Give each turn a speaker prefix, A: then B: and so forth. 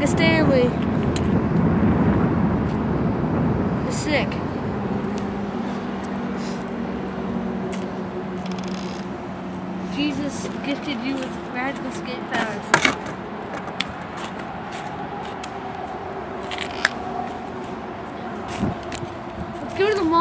A: Yay. It's sick. Jesus gifted you with magical skate powers. Let's go to the mall.